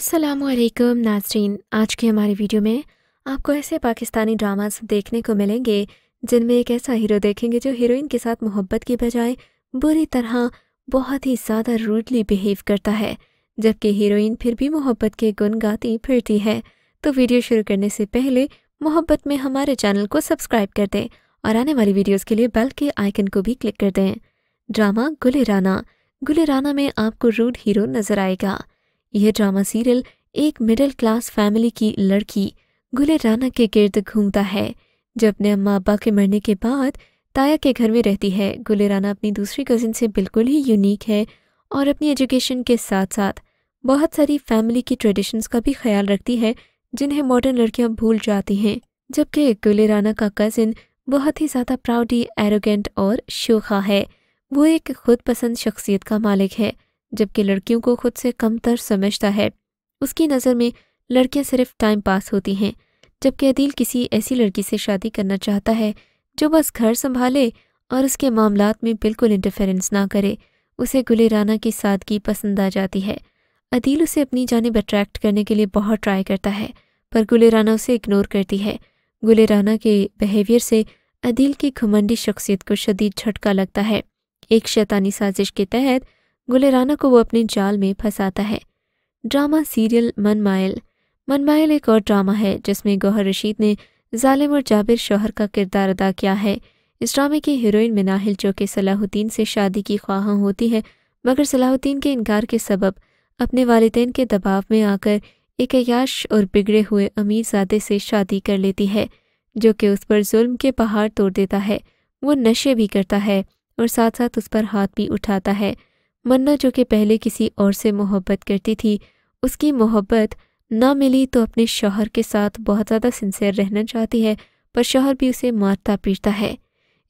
असलकुम नाजरीन। आज की हमारी वीडियो में आपको ऐसे पाकिस्तानी ड्रामास देखने को मिलेंगे, जिनमें एक ऐसा हीरो देखेंगे जो हीरोइन के साथ मोहब्बत की बजाय बुरी तरह बहुत ही ज़्यादा रूडली बिहेव करता है, जबकि हीरोइन फिर भी मोहब्बत के गुन गाती फिरती है। तो वीडियो शुरू करने से पहले मोहब्बत में हमारे चैनल को सब्सक्राइब कर दें और आने वाली वीडियोज़ के लिए बेल के आइकन को भी क्लिक कर दें। ड्रामा गुले राना। गुले राना में आपको रूड हीरो नज़र आएगा। यह ड्रामा सीरियल एक मिडिल क्लास फैमिली की लड़की गुले राना के गिर्द घूमता है, जो अपने अम्मा अब्बा के मरने के बाद ताया के घर में रहती है। गुले राना अपनी दूसरी कज़िन से बिल्कुल ही यूनिक है और अपनी एजुकेशन के साथ साथ बहुत सारी फैमिली की ट्रेडिशंस का भी ख्याल रखती है, जिन्हें मॉडर्न लड़कियाँ भूल जाती हैं। जबकि गुले राना का कज़िन बहुत ही ज़्यादा प्राउडी एरोगेंट और शोखा है। वो एक खुद पसंद शख्सियत का मालिक है। जबकि लड़कियों को खुद से कमतर समझता है। उसकी नज़र में लड़कियाँ सिर्फ़ टाइम पास होती हैं, जबकि अदील किसी ऐसी लड़की से शादी करना चाहता है, जो बस घर संभाले और उसके मामला में बिल्कुल इंटरफेरेंस ना करे। उसे गुले राना की सादगी पसंद आ जाती है। अदील उसे अपनी जानब अट्रैक्ट करने के लिए बहुत ट्राई करता है, पर गुले राना उसे इग्नोर करती है। गुले राना के बिहेवियर से अदील की घुमंडी शख्सियत को शदीद झटका लगता है। एक शैतानी साजिश के तहत गुले राना को वो अपने जाल में फंसाता है। ड्रामा सीरियल मनमाइल मनमाइल एक और ड्रामा है, जिसमें गौहर रशीद ने जालिम और जाबिर शोहर का किरदार अदा किया है। इस ड्रामे की हीरोइन मिनाहिल, जो कि सलाहुद्दीन से शादी की ख्वाह होती है, मगर सलाहुद्दीन के इनकार के सबब अपने वालदेन के दबाव में आकर एक अयाश और बिगड़े हुए अमीरजादे से शादी कर लेती है, जो कि उस पर जुल्म के पहाड़ तोड़ देता है। वो नशे भी करता है और साथ साथ उस पर हाथ भी उठाता है। मन्ना जो कि पहले किसी और से मोहब्बत करती थी, उसकी मोहब्बत ना मिली तो अपने शौहर के साथ बहुत ज़्यादा सिंसियर रहना चाहती है, पर शौहर भी उसे मारता पीटता है।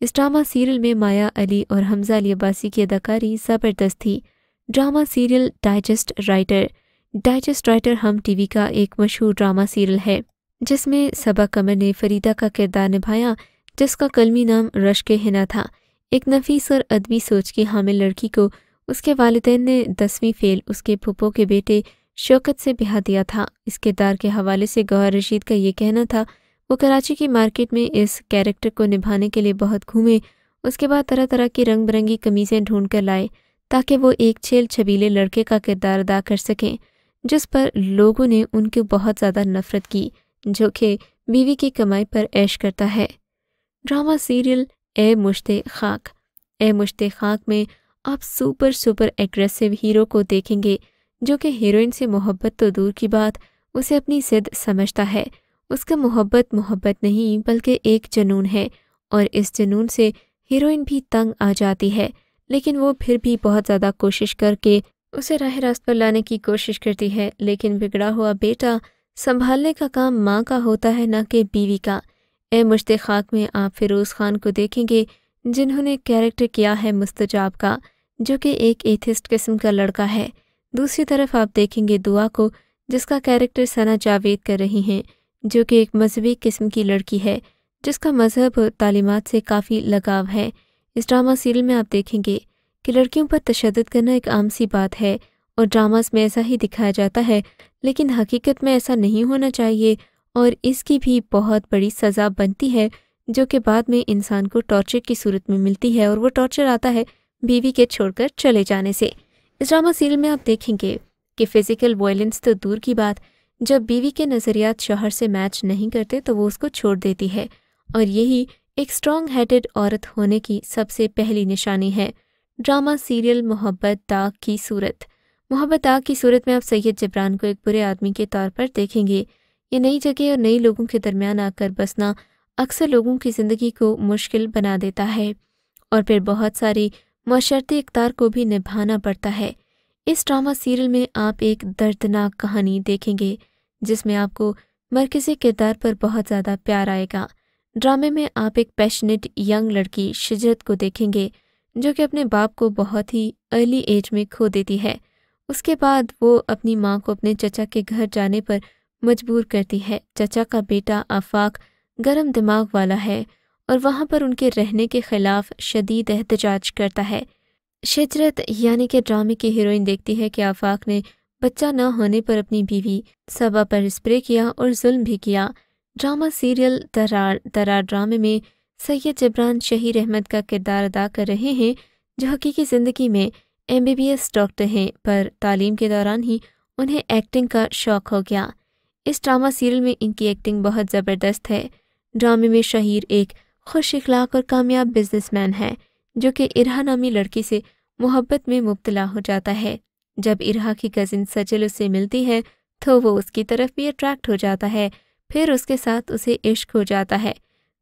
इस ड्रामा सीरियल में माया अली और हमजा अली अब्बासी की अदाकारी ज़बरदस्त थी। Drama serial digest writer digest writer Hum TV का एक मशहूर ड्रामा सीरियल है, जिसमें सबा कमर ने फरीदा का किरदार निभाया, जिसका कलमी नाम रश्क हिना था। एक नफीस और अदबी सोच की हामिल लड़की को उसके वालदेन ने दसवीं फेल उसके फुप्पो के बेटे शौकत से ब्याह दिया था। इस किरदार के हवाले से गौहर रशीद का ये कहना था, वो कराची की मार्केट में इस कैरेक्टर को निभाने के लिए बहुत घूमे, उसके बाद तरह तरह की रंग बिरंगी कमीज़ें ढूंढ कर लाए, ताकि वो एक छेल छबीले लड़के का किरदार अदा कर सकें, जिस पर लोगों ने उनकी बहुत ज़्यादा नफरत की, जो कि बीवी की कमाई पर ऐश करता है। ड्रामा सीरियल ए मुश्ते खाक। ए मुश्ते खाक में आप सुपर सुपर एग्रेसिव हीरो को देखेंगे, जो कि हीरोइन से मोहब्बत तो दूर की बात, उसे अपनी जिद समझता है। उसका मोहब्बत मोहब्बत नहीं, बल्कि एक जुनून है, और इस जुनून से हीरोइन भी तंग आ जाती है। लेकिन वो फिर भी बहुत ज़्यादा कोशिश करके उसे राह रास्त पर लाने की कोशिश करती है। लेकिन बिगड़ा हुआ बेटा संभालने का काम माँ का होता है, न कि बीवी का। ए मुश्त खाक में आप फिरोज़ खान को देखेंगे जिन्होंने कैरेक्टर किया है मुस्तजाब का, जो कि एक एथिस्ट किस्म का लड़का है। दूसरी तरफ़ आप देखेंगे दुआ को, जिसका कैरेक्टर सना जावेद कर रही हैं, जो कि एक मजहबी किस्म की लड़की है, जिसका मज़हब तालीमत से काफ़ी लगाव है। इस ड्रामा सीरियल में आप देखेंगे कि लड़कियों पर तशद करना एक आम सी बात है, और ड्रामास में ऐसा ही दिखाया जाता है, लेकिन हकीकत में ऐसा नहीं होना चाहिए, और इसकी भी बहुत बड़ी सज़ा बनती है जो कि बाद में इंसान को टॉर्चर की सूरत में मिलती है और वो टॉर्चर आता है बीवी के छोड़कर चले जाने से। इस ड्रामा सीरियल में आप देखेंगे कि फ़िज़िकल वायलेंस तो दूर की बात, जब बीवी के नज़रियात शोहर से मैच नहीं करते तो वो उसको छोड़ देती है। और यही एक स्ट्रॉन्ग हेडेड औरत होने की सबसे पहली निशानी है ड्रामा सीरियल मोहब्बत दाग की सूरत। मोहब्बत दाग की सूरत में आप सैयद जबरान को एक बुरे आदमी के तौर पर देखेंगे। ये नई जगह और नई लोगों के दरमियान आकर बसना अक्सर लोगों की ज़िंदगी को मुश्किल बना देता है और फिर बहुत सारी मशरती इकदार को भी निभाना पड़ता है। इस ड्रामा सीरियल में आप एक दर्दनाक कहानी देखेंगे, जिसमें आपको मरकज़ी किरदार पर बहुत ज़्यादा प्यार आएगा। ड्रामे में आप एक पैशनेट यंग लड़की शिजरत को देखेंगे, जो कि अपने बाप को बहुत ही अर्ली एज में खो देती है। उसके बाद वो अपनी माँ को अपने चचा के घर जाने पर मजबूर करती है। चचा का बेटा आफाक गर्म दिमाग वाला है और वहाँ पर उनके रहने के खिलाफ शदीद एहतजाज करता है। शिजरत यानी कि ड्रामे की हीरोइन देखती है कि आफाक ने बच्चा न होने पर अपनी बीवी सबा पर स्प्रे किया और जुल्म भी किया। ड्रामा सीरियल दरार दरार ड्रामे में सैयद जबरान शहीर अहमद का किरदार अदा कर रहे हैं, जो हकीकी ज़िंदगी में एमबीबीएस डॉक्टर हैं, पर तालीम के दौरान ही उन्हें एक्टिंग का शौक हो गया। इस ड्रामा सीरियल में इनकी एक्टिंग बहुत ज़बरदस्त है। ड्रामे में शहीर एक खुश इखलाक और कामयाब बिजनेसमैन है, जो कि इरहा नामी लड़की से मोहब्बत में मुबतला हो जाता है। जब इरहा की कज़िन सजल उससे मिलती है तो वो उसकी तरफ़ भी अट्रैक्ट हो जाता है, फिर उसके साथ उसे इश्क हो जाता है।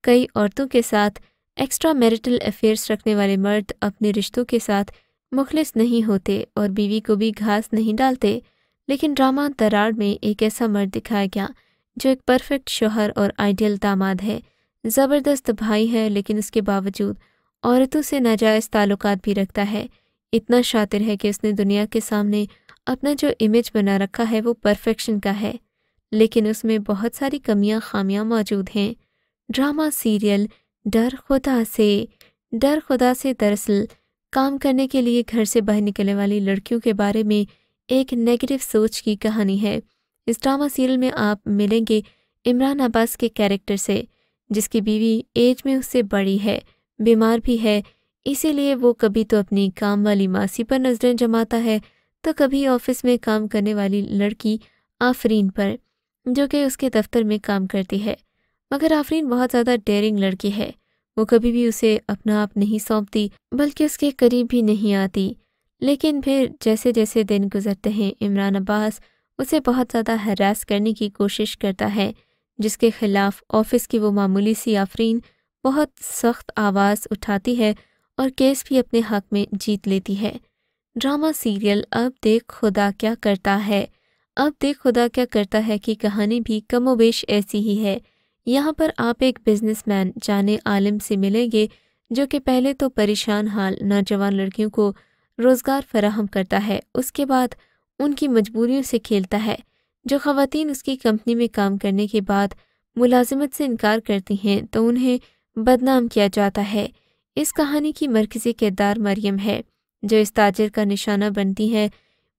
कई औरतों के साथ एक्स्ट्रा मैरिटल अफेयर्स रखने वाले मर्द अपने रिश्तों के साथ मुखलिस नहीं होते और बीवी को भी घास नहीं डालते, लेकिन ड्रामा दरार में एक ऐसा मर्द दिखाया गया जो एक परफेक्ट शोहर और आइडियल दामाद है, ज़बरदस्त भाई है, लेकिन उसके बावजूद औरतों से नाजायज़ ताल्लुक भी रखता है। इतना शातिर है कि उसने दुनिया के सामने अपना जो इमेज बना रखा है, वो परफेक्शन का है। लेकिन उसमें बहुत सारी कमियाँ खामियाँ मौजूद हैं। ड्रामा सीरियल डर खुदा से, डर खुदा से दरअसल काम करने के लिए घर से बाहर निकलने वाली लड़कियों के बारे में एक नेगेटिव सोच की कहानी है। इस ड्रामा सीरियल में आप मिलेंगे इमरान अब्बास के कैरेक्टर से, जिसकी बीवी एज में उससे बड़ी है, बीमार भी है, इसीलिए वो कभी तो अपनी काम वाली मासी पर नज़रें जमाता है तो कभी ऑफ़िस में काम करने वाली लड़की आफरीन पर, जो कि उसके दफ्तर में काम करती है। मगर आफरीन बहुत ज़्यादा डेयरिंग लड़की है। वो कभी भी उसे अपना आप नहीं सौंपती, बल्कि उसके करीब भी नहीं आती। लेकिन फिर जैसे जैसे दिन गुजरते हैं, इमरान अब्बास उसे बहुत ज़्यादा हरास करने की कोशिश करता है, जिसके खिलाफ ऑफ़िस की वो मामूली सी आफरीन बहुत सख्त आवाज़ उठाती है और केस भी अपने हक में जीत लेती है। ड्रामा सीरियल अब देख खुदा क्या करता है। अब देख खुदा क्या करता है कि कहानी भी कमोबेश ऐसी ही है। यहाँ पर आप एक बिजनेसमैन जाने आलिम से मिलेंगे, जो कि पहले तो परेशान हाल नौजवान लड़कियों को रोज़गार फराहम करता है, उसके बाद उनकी मजबूरियों से खेलता है, जो खातन उसकी कंपनी में काम करने के बाद मुलाजमत से इनकार करती हैं तो उन्हें बदनाम किया जाता है। इस कहानी की मरकज़ी किरदार मरियम है, जो इस ताजर का निशाना बनती है।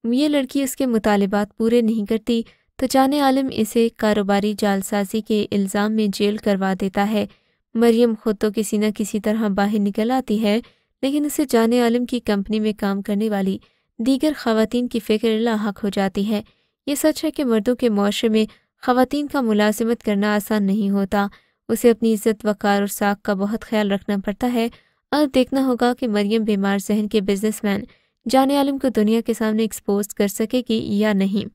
ये लड़की उसके मुतालबात पूरे नहीं करती तो जाने आलम इसे कारोबारी जालसाजी के इल्ज़ाम में जेल करवा देता है। मरियम खुद तो किसी न किसी तरह बाहर निकल आती है, लेकिन उसे जाने आलम की कंपनी में काम करने वाली दीगर खातन की फ़िक्र लाक हो जाती है। ये सच है कि मर्दों के मुआरे में खातन का मुलाजमत करना आसान नहीं होता। उसे अपनी इज़्ज़त, वक़ार और साख का बहुत ख्याल रखना पड़ता है। अब देखना होगा कि मरियम बीमार जहन के बिजनेसमैन, जाने आलम को दुनिया के सामने एक्सपोज कर सकेगी या नहीं।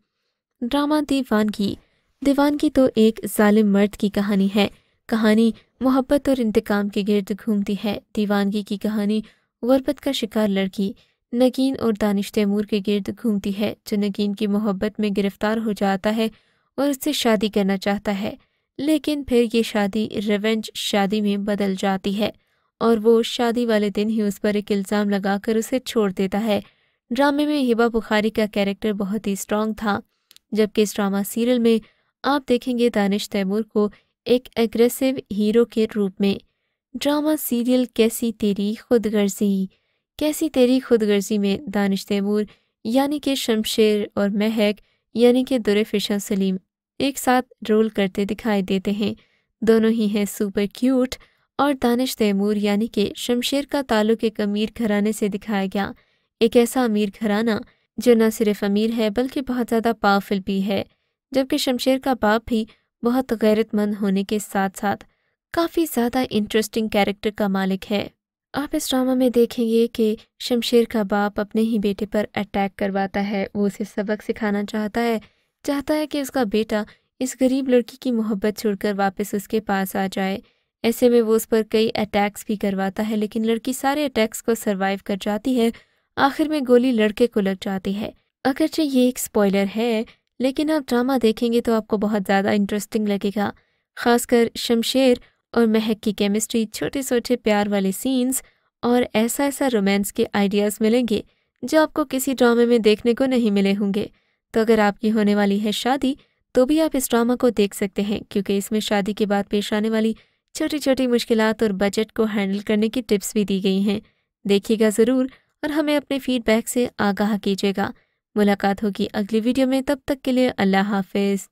ड्रामा दीवानगी दीवानगी तो एक जालिम मर्द की कहानी है। कहानी मोहब्बत और इंतकाम के गिर्द घूमती है। दीवानगी की कहानी गुरबत का शिकार लड़की। नगीन और दानिश तैमूर के गिर्द घूमती है, जो नगीन की मोहब्बत में गिरफ़्तार हो जाता है और उससे शादी करना चाहता है। लेकिन फिर ये शादी रिवेंज शादी में बदल जाती है और वो शादी वाले दिन ही उस पर एक इल्ज़ाम लगाकर उसे छोड़ देता है। ड्रामे में हिबा बुखारी का कैरेक्टर बहुत ही स्ट्रांग था, जबकि इस ड्रामा सीरियल में आप देखेंगे दानिश तैमूर को एक एग्रेसिव हीरो के रूप में। ड्रामा सीरियल कैसी तेरी खुदगर्जी? कैसी तेरी खुदगर्जी में दानिश तैमूर, यानी कि शमशेर और महक, यानी कि दुरफिशा सलीम, एक साथ रोल करते दिखाई देते हैं। दोनों ही हैं सुपर क्यूट और दानिश तैमूर, यानी कि शमशेर का ताल्लुक एक अमीर घराने से दिखाया गया। एक ऐसा अमीर घराना, जो न सिर्फ़ अमीर है, बल्कि बहुत ज़्यादा पावरफुल भी है, जबकि शमशेर का बाप भी बहुत गैरतमंद होने के साथ साथ काफ़ी ज़्यादा इंटरेस्टिंग कैरेक्टर का मालिक है। आप इस ड्रामा में देखेंगे कि शमशेर का बाप अपने ही बेटे पर अटैक करवाता है, वो उसे सबक सिखाना चाहता है चाहता है कि उसका बेटा इस गरीब लड़की की मोहब्बत छोड़कर वापस उसके पास आ जाए। ऐसे में वो उस पर कई अटैक्स भी करवाता है, लेकिन लड़की सारे अटैक्स को सरवाइव कर जाती है, आखिर में गोली लड़के को लग जाती है। अगरचे ये एक स्पॉइलर है, लेकिन आप ड्रामा देखेंगे तो आपको बहुत ज़्यादा इंटरेस्टिंग लगेगा, खासकर शमशेर और महक की केमिस्ट्री छोटे छोटे प्यार वाले सीन्स और ऐसा ऐसा रोमांस के आइडियाज़ मिलेंगे जो आपको किसी ड्रामे में देखने को नहीं मिले होंगे। तो अगर आपकी होने वाली है शादी तो भी आप इस ड्रामा को देख सकते हैं, क्योंकि इसमें शादी के बाद पेश आने वाली छोटी छोटी मुश्किल और बजट को हैंडल करने की टिप्स भी दी गई हैं। देखिएगा ज़रूर और हमें अपने फीडबैक से आगाह कीजिएगा। मुलाकात होगी अगली वीडियो में, तब तक के लिए अल्लाह हाफिज़।